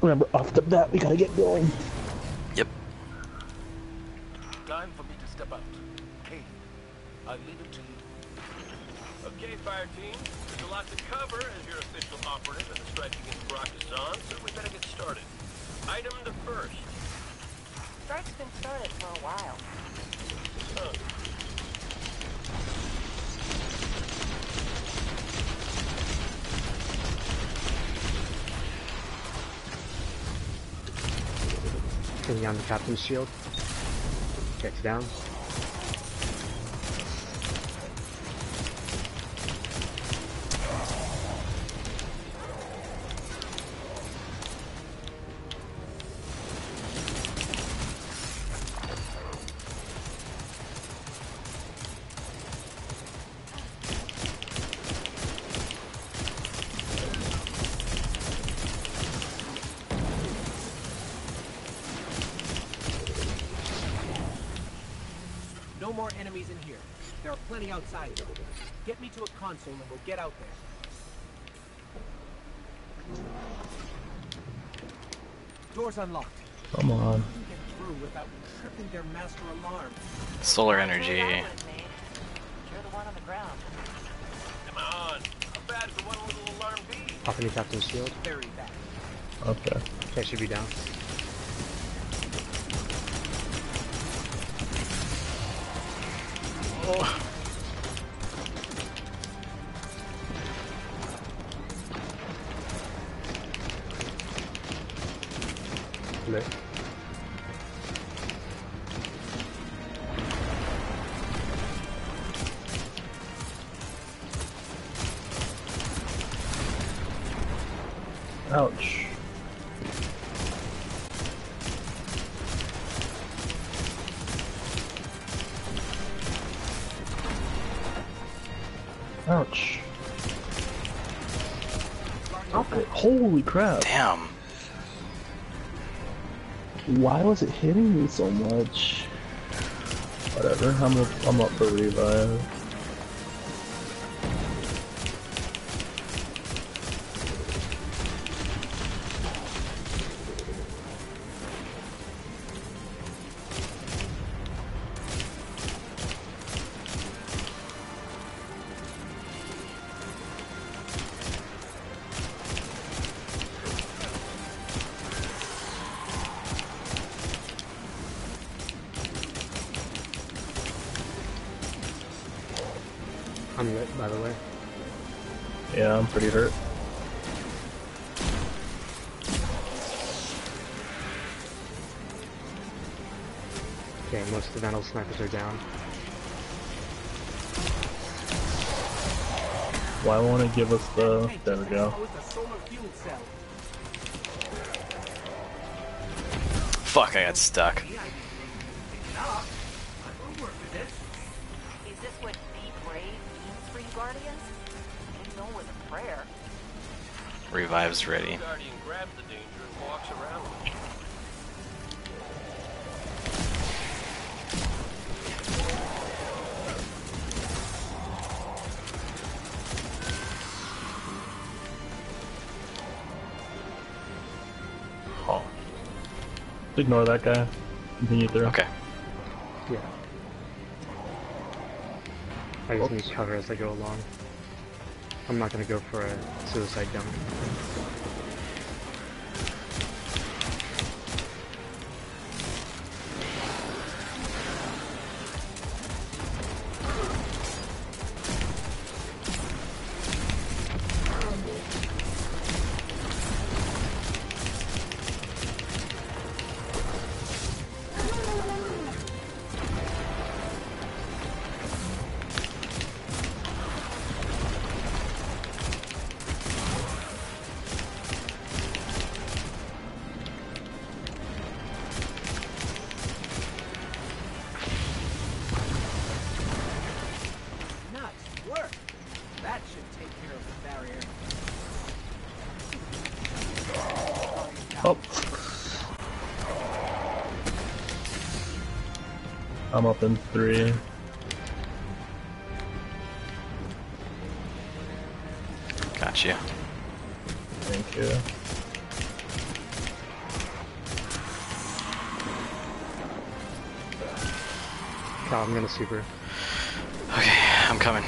Remember, off the bat, we gotta get going. Yep. Time for me to step out. Cayde, I leave it to you. Okay, fire team. There's a lot to cover as your official operative in the strike against Bracus Zahn, so we better get started. Item the first. Strike's been started for a while. Huh. On the captain's shield. Gets down. More enemies in here. There are plenty outside, though. Get me to a console and we'll get out there. Door's unlocked. Come on. Get through without tripping their master alarm. Solar energy. That one made. You're the one on the ground. Come on. How bad is one little alarm be? Popping the captain's shield. Very bad. Okay. Okay, should be down. Lit. Ouch. Okay. Holy crap. Damn. Why was it hitting me so much? Whatever, I'm up, I'm up for revive. I'm by the way. Yeah, I'm pretty hurt. Okay, most of the Vandal snipers are down. Why won't it give us the... There we go. It's a solar fuel cell. Fuck, I got stuck. With ready. Oh. Ignore that guy. Continue through. Okay. Yeah. I just need cover as I go along. I'm not gonna go for a suicide dunk. I'm up in three. Got you. Thank you. God, I'm gonna super. Okay, I'm coming.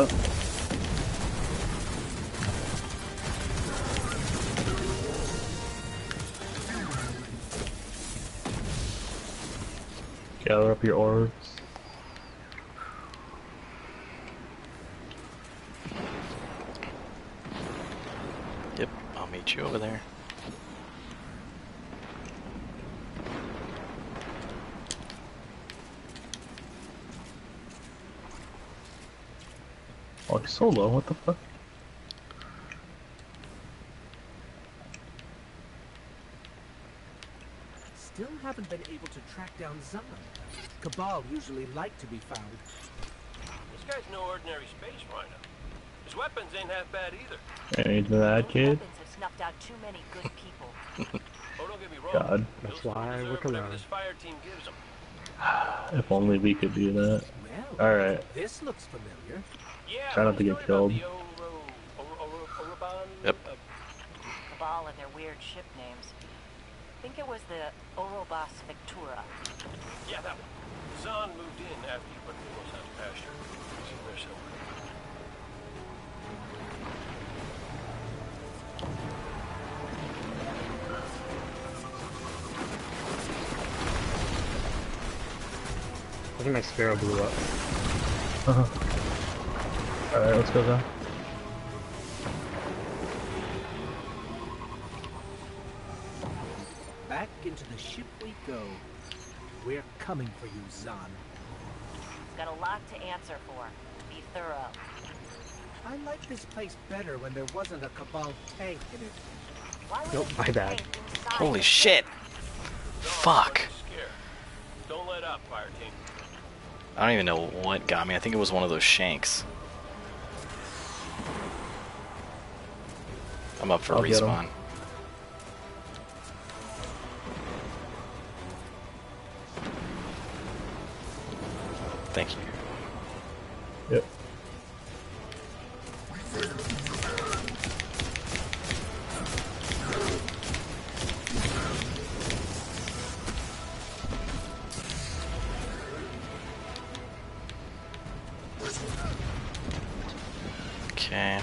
Oh. Gather up your orbs. Yep, I'll meet you over there. Oh, he's so low, what the fuck? Still haven't been able to track down Zahn. Cabal usually like to be found. This guy's no ordinary space rhino. His weapons ain't half bad either. Ain't that kid? weapons have snuffed out too many good people. Oh, don't get me wrong. God. He'll That's why I deserve work whatever. This fire team gives him. If only we could do that. Well, Alright. this looks familiar. Yeah. Try not to get killed. the Oro, Oro, Oro, Yep. uh, Cabal and their weird ship names. I think it was the Orobas Victura. yeah, that one. Zahn moved in after you put the Lumos out to pasture. He's in there somewhere. I think my sparrow blew up. Uh-huh. Alright, let's go then. Back into the ship we go. We're coming for you, Zahn. Got a lot to answer for. Be thorough. I like this place better when there wasn't a Cabal tank in it. Why would Nope, my bad. Holy shit! Fuck. let you scare. Don't let up, fire team. I don't even know what got me. I think it was one of those shanks. I'm up for I'll get 'em. respawn. Thank you. Yep. Okay.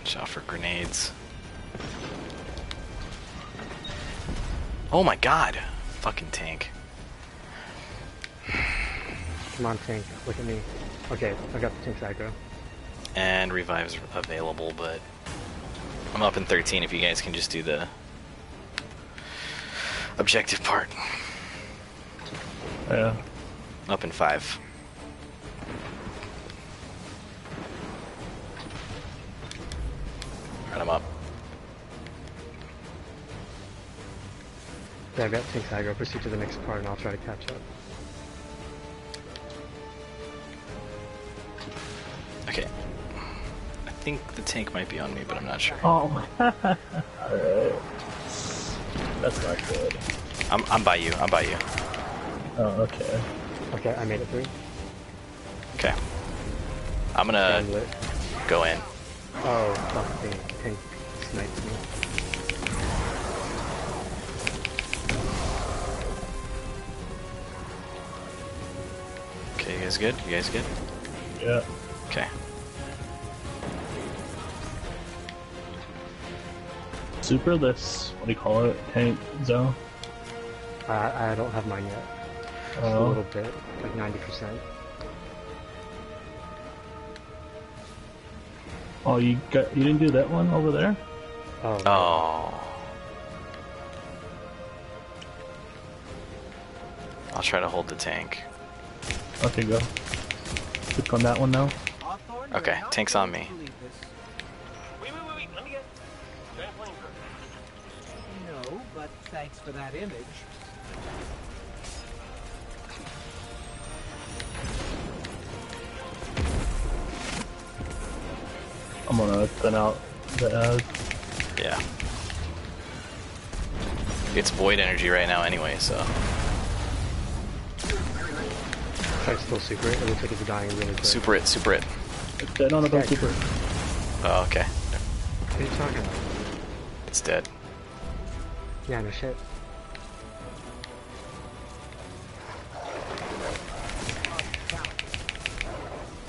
Watch out for grenades. Oh my god! Fucking tank. Come on, tank. Look at me. Okay, I got the tank's aggro. And revives available, but I'm up in 13 if you guys can just do the objective part. Yeah. Up in 5. Alright, I'm up. Yeah, I got tank's aggro. Proceed to the next part and I'll try to catch up. Okay. I think the tank might be on me, but I'm not sure. Oh. Alright. That's not good. I'm, I'm by you, I'm by you. Oh, okay. Okay, I made it through. Okay. I'm gonna go in. Oh, fuck, tank. Tank sniped me. Guys good? You guys good? Yeah. Okay. Super this, what do you call it? Tank zone? I, I don't have mine yet. Just a Oh. little bit, like 90%. Oh, you got you didn't do that one over there? Oh. Oh. I'll try to hold the tank. Okay, go. Click on that one now. Okay, tank's on me. to believe this. Wait, wait, wait, wait. Let me get. No, but thanks for that image. I'm gonna thin out the ad. Yeah. It's void energy right now anyway, so. Try still super it. It looks like it's dying really quick. Super it, super it. It's dead on a Okay. super. Oh, okay. What are you talking about? It's dead. Yeah, no shit.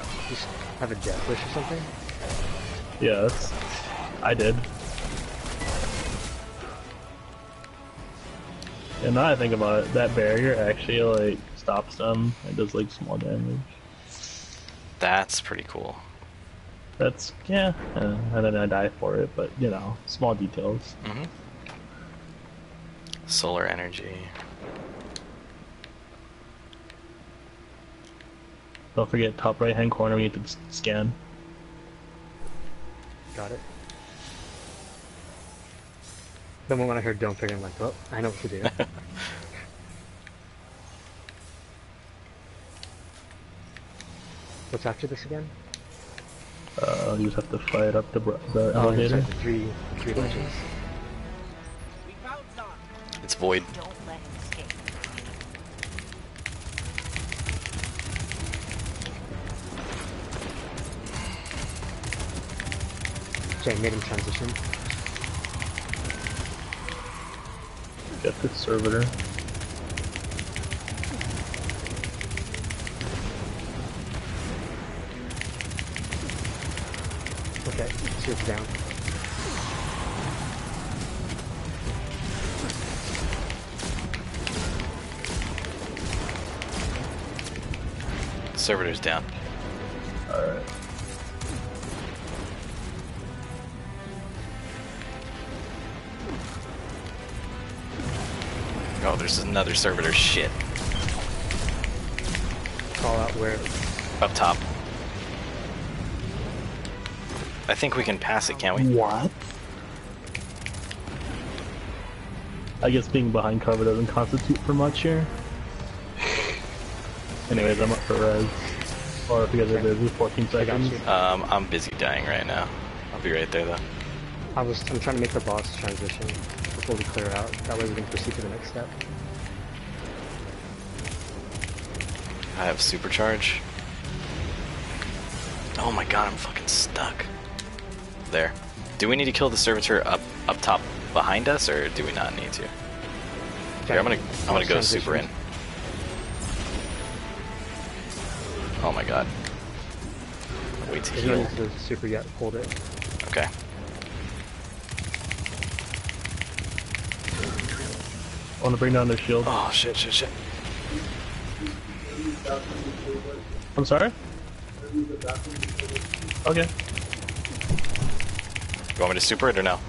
You just have a death wish or something? Yeah, that's. I did. And now I think about it, that barrier actually like stops them. It does like small damage. That's pretty cool. That's yeah, uh, and then I die for it, but you know, small details. hmm Solar energy. Don't forget top right hand corner. We need to scan. Got it. The moment I heard don't figure, I'm like, oh, I know what to do. What's after this again? Uh, you just have to fight up the br- the Oh, elevator. the three, three ledges. We found Zahn. It's void. Don't let him escape. Okay, made him transition. Get the servitor. Okay, switch down. Servitor's down. Oh, there's another servitor. Shit. Call out where. Up top. I think we can pass it, can't we? What? I guess being behind cover doesn't constitute for much here. Anyways, I'm up for res. Or if you guys are busy, 14 seconds. Um, I'm busy dying right now. I'll be right there though. I was. I'm trying to make the boss transition we clear out. That way we can proceed to the next step. I have supercharge. Oh my god, I'm fucking stuck. There. Do we need to kill the servitor up up top behind us, or do we not need to? Here, I'm gonna I'm gonna go super in. Oh my god. Wait to There's heal. to super yet. Hold it. Okay. I want to bring down their shield. Oh shit shit shit. I'm sorry? Okay. You want me to super it or no?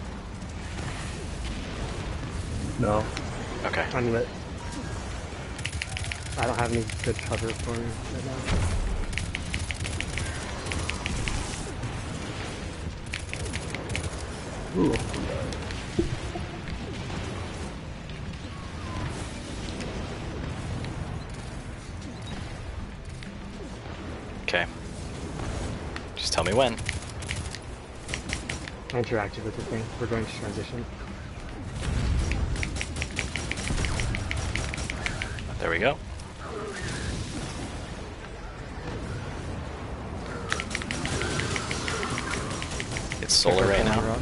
No. Okay. I'm lit. I don't have any good cover for you right now. Ooh. Interacted with the thing. We're going to transition. There we go. It's solar right now. rocks.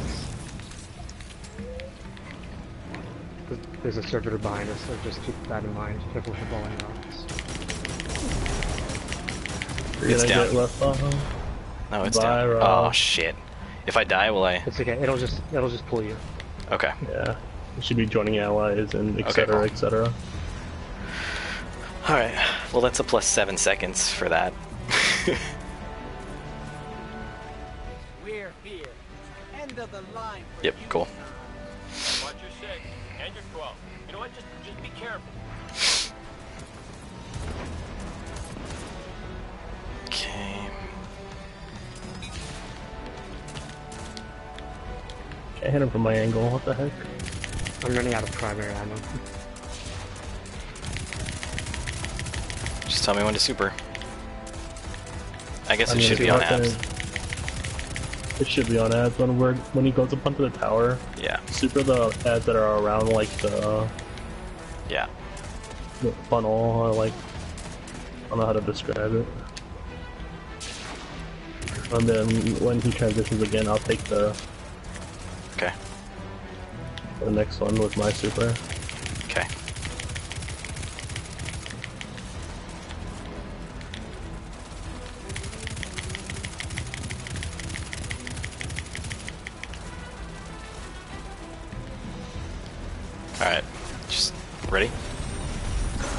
There's- There's a servitor behind us, so just keep that in mind. Careful with the falling rocks. You're It's gonna down. get left behind. No, it's Bye, down. Rob. Oh shit. If I die, will I? It's okay. It'll just it'll just pull you. Okay. Yeah. You should be joining allies and Okay, etc. cool. etc. All right. Well, that's a plus seven seconds for that. We're here. End of the line for Yep, you, cool. Can't hit him from my angle. What the heck? I'm running out of primary ammo. Just tell me when to super. I guess I it mean, should be on not gonna- abs. It should be on ads when we're when he goes up onto the tower. Yeah. Super the ads that are around like the, Yeah. the funnel or like I don't know how to describe it. And then when he transitions again, I'll take the, Okay. The next one with my super. Okay. Alright. Just ready?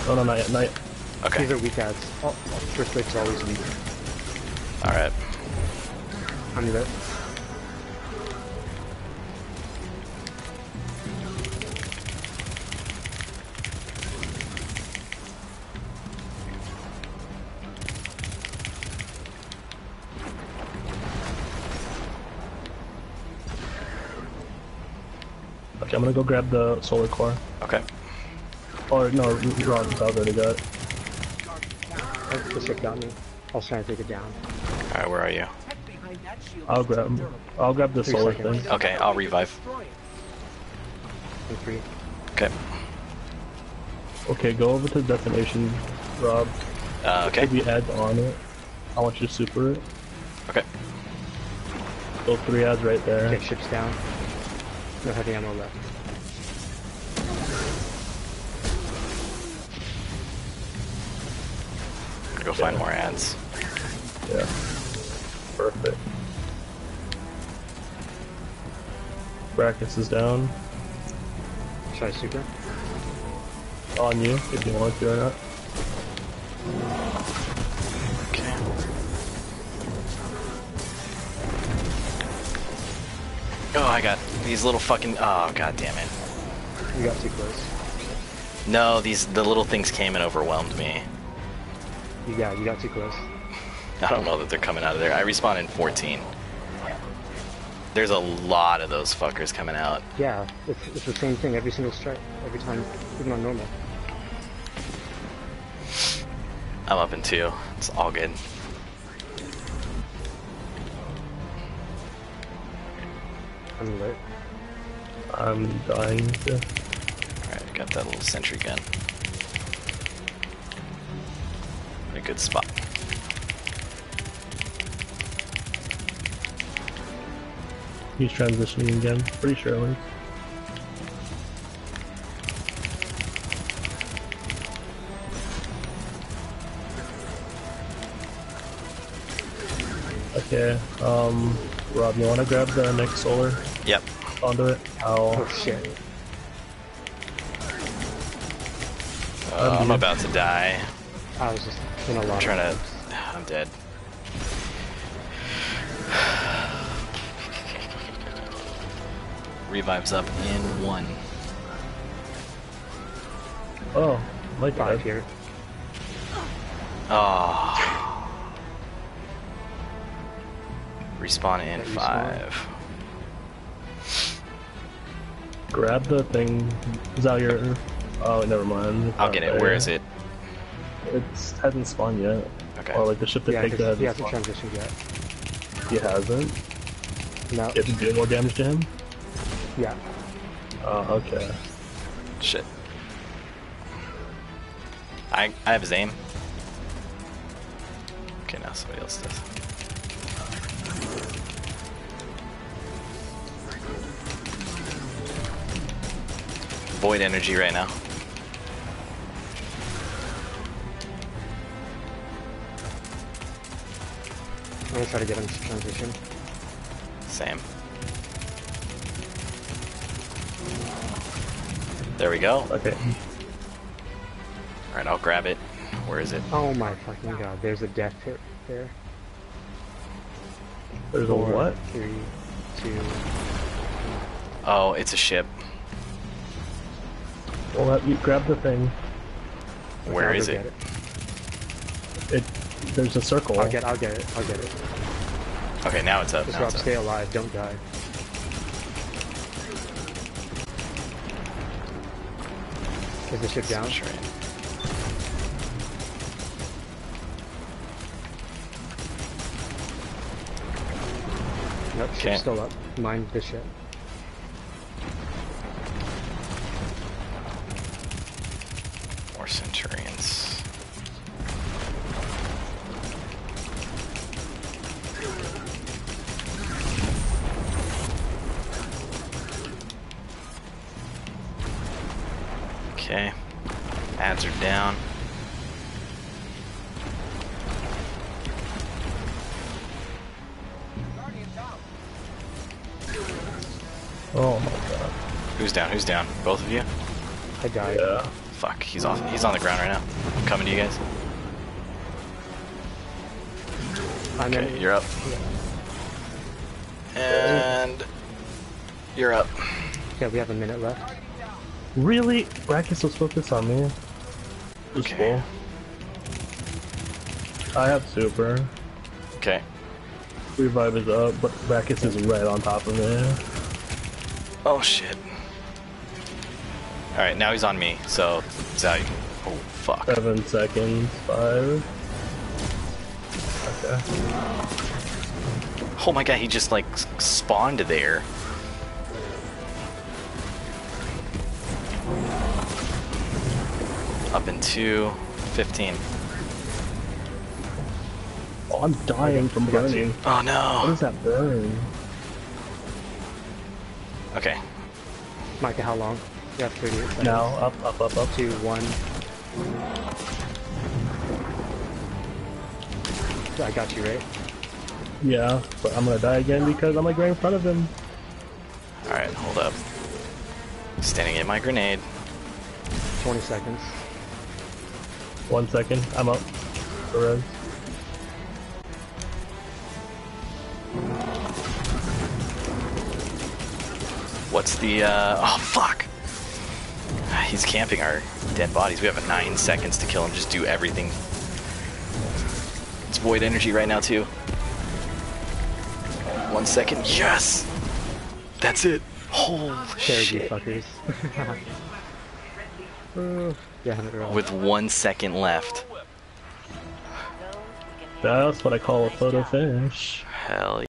Oh no, not yet, not yet. Okay. These are weak ads. Oh, first lake's always weak. Alright. I'm lit. Go grab the solar core. Okay. Or no, wrong. I already got it. The ship got me. I was trying to take it down. Alright, where are you? Tech behind that shield I'll grab. I'll grab the Three solar seconds. thing. Okay, I'll revive. Destroy three. Okay. Okay, go over to the destination, Rob. Uh, okay. If you add on it, I want you to super it. Okay. Those three ads right there. Okay, ship's down. No heavy ammo left. Go find more ants. Yeah. Perfect. Bracus is down. Should I super? On you, if you want to or not. Okay. Oh, I got these little fucking. Oh, god damn it. You got too close. No, these the little things came and overwhelmed me. You got, you got too close. I don't know that they're coming out of there. I respawn in 14. There's a lot of those fuckers coming out. Yeah, it's, it's the same thing every single strike, every time, even on normal. I'm up in two. It's all good. I'm lit. I'm dying to. Alright, got that little sentry gun. In a good spot. He's transitioning again. Pretty sure at least. Okay, um, Rob, you want to grab the next solar Yep. conduit? it? I'll, shit. Uh, I'm about to die. I was just in a lot I'm of trying to. I'm dead. Revives up in one. oh, my Five God. here. Oh. Respawn in respawn? five. Grab the thing. Is that your? Oh, never mind. I'll get it. there. Where is it? It's hasn't spawned yet. Okay. Or like the ship that Yeah, takes it because he hasn't hasn't spawned. transitioned yet. He hasn't. No. You have to do more damage to him. Yeah. Oh, okay. Shit. I I have his aim. Okay, now somebody else does. Void energy right now. Gonna try to get him to transition. Same. There we go. Okay. Alright, I'll grab it. Where is it? Oh my fucking god, there's a death pit there. There's a what? Three, two. Oh, it's a ship. Well, let you grab the thing. Where I'll is it? It. There's a circle. I'll get, I'll get it, I'll get it. Okay, now it's up. Just Now Rob, it's stay alive, don't die. Is the ship down? That's right. Nope, Okay. ship's still up. Mind the ship. Oh my god. Who's down? Who's down? Both of you? I died. Yeah. Fuck, he's off. He's on the ground right now. I'm coming to you guys. I'm Okay, in. you're up. And you're up. Yeah, we have a minute left. Really? Bracus was focused on me. Just Okay. full. I have super. Okay. Revive is up, but Bracus is right on top of me. Oh shit. Alright, now he's on me, so Zal, you- Oh fuck. Seven seconds. Five. Okay. Oh my god, he just like spawned there. Up in two, 15. Oh, I'm dying from burning. Oh no. What is that burn? Okay. Micah, how long? You have 38 seconds. Now, up, up, up, up. Two, one. I got you, right? Yeah, but I'm gonna die again because I'm like right in front of him. Alright, hold up. Standing in my grenade. 20 seconds. One second, I'm up. Perez. What's the, uh, oh fuck! He's camping our dead bodies. We have nine seconds to kill him. Just do everything. It's void energy right now, too. One second. Yes! That's it. Holy Carried shit. fuckers. Yeah, With one second left. Those we can That's what I call a photo finish. Hell